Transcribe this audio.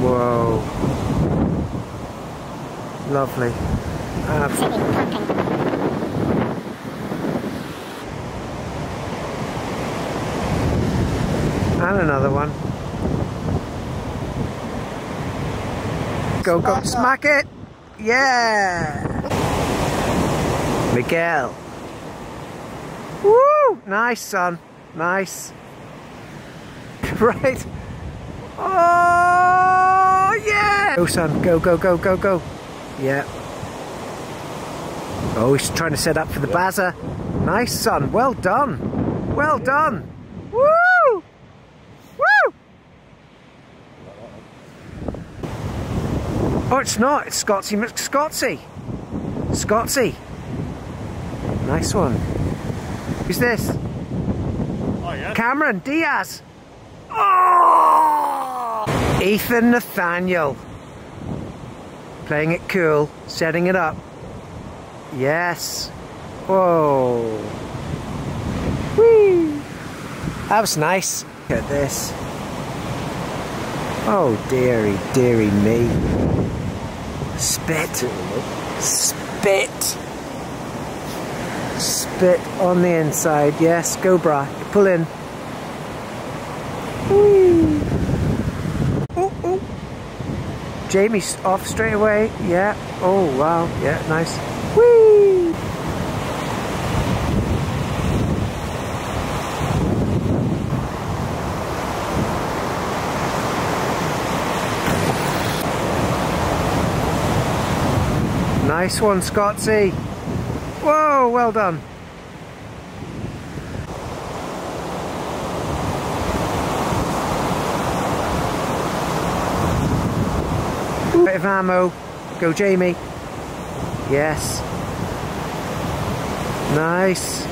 Whoa. Lovely. Absolutely. And another one. Go, go, smack it! Yeah! Miguel. Woo! Nice, son. Nice. right. Oh, yeah! Go, son. Go, go, go, go, go. Yeah. Oh, he's trying to set up for the Baza. Nice, son. Well done. Well done. Woo! Woo! Oh, it's not. It's Scottsy McScottsy. Scottsy. Nice one. Who's this? Oh, yeah. Cameron Diaz. Oh! Ethan Nathaniel. Playing it cool, setting it up. Yes. Whoa. Whee! That was nice. Look at this. Oh, dearie, dearie me. Spit. Spit. Spit on the inside. Yes, go bra. Pull in. Whee! Oh, oh. Jamie's off straight away. Yeah. Oh, wow. Yeah, nice. Whee! Nice one, Scottsy. Whoa, well done. Bit of ammo. Go, Jamie. Yes. Nice.